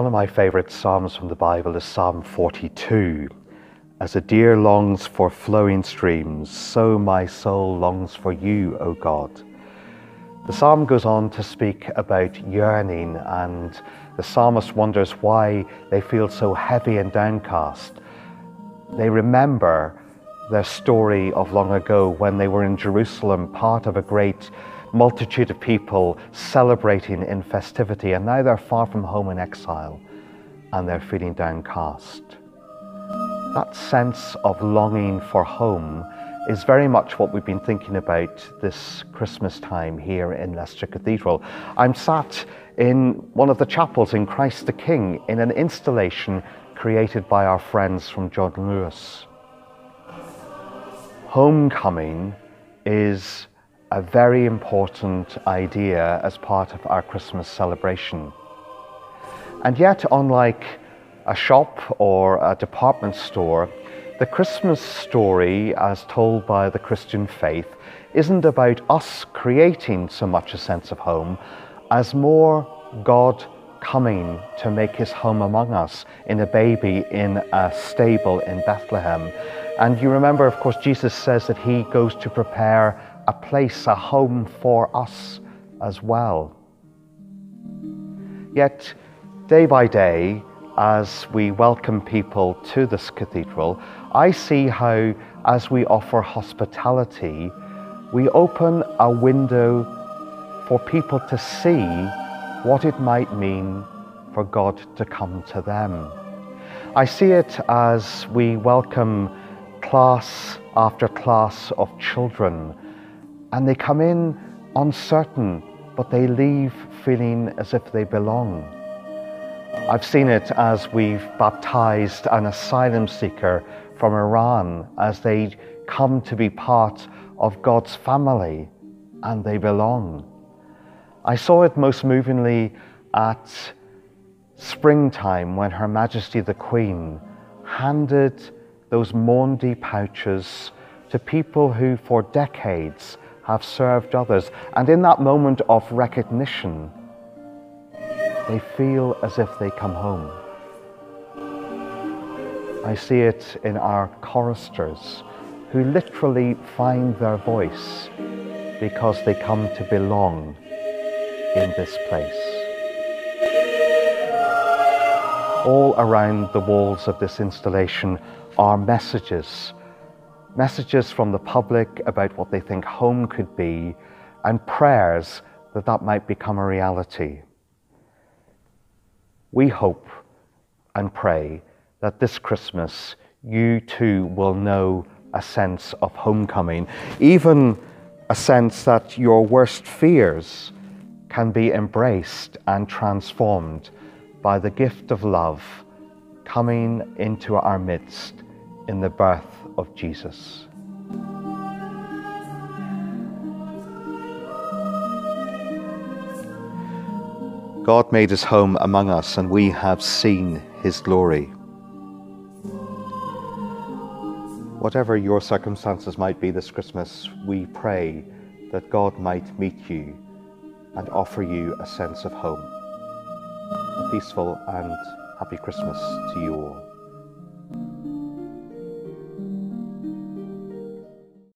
One of my favourite Psalms from the Bible is Psalm 42. As a deer longs for flowing streams, so my soul longs for you, O God. The psalm goes on to speak about yearning, and the psalmist wonders why they feel so heavy and downcast. They remember their story of long ago when they were in Jerusalem, part of a great multitude of people celebrating in festivity, and now they're far from home in exile and they're feeling downcast. That sense of longing for home is very much what we've been thinking about this Christmas time here in Leicester Cathedral. I'm sat in one of the chapels in Christ the King in an installation created by our friends from John Lewis. Homecoming is a very important idea as part of our Christmas celebration. And yet, unlike a shop or a department store, the Christmas story, as told by the Christian faith, isn't about us creating so much a sense of home as more God coming to make his home among us in a baby in a stable in Bethlehem. And you remember, of course, Jesus says that he goes to prepare a place, a home for us as well. Yet, day by day, as we welcome people to this cathedral, I see how, as we offer hospitality, we open a window for people to see what it might mean for God to come to them. I see it as we welcome class after class of children and they come in uncertain, but they leave feeling as if they belong. I've seen it as we've baptized an asylum seeker from Iran as they come to be part of God's family and they belong. I saw it most movingly at springtime when Her Majesty the Queen handed those Maundy pouches to people who for decades have served others. And in that moment of recognition, they feel as if they come home. I see it in our choristers who literally find their voice because they come to belong in this place. All around the walls of this installation are messages messages from the public about what they think home could be, and prayers that that might become a reality. We hope and pray that this Christmas you too will know a sense of homecoming, even a sense that your worst fears can be embraced and transformed by the gift of love coming into our midst in the birth of Jesus. God made his home among us, and we have seen his glory. Whatever your circumstances might be this Christmas, we pray that God might meet you and offer you a sense of home. A peaceful and happy Christmas to you all.